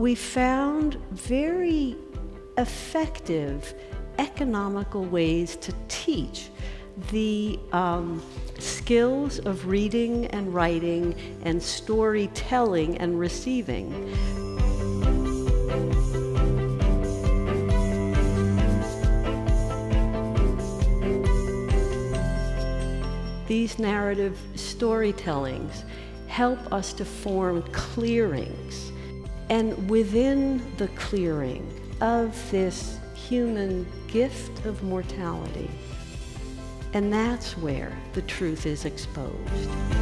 we found very effective economical ways to teach the um, skills of reading and writing and storytelling and receiving. These narrative storytellings help us to form clearings. And within the clearing of this human gift of mortality, and that's where the truth is exposed.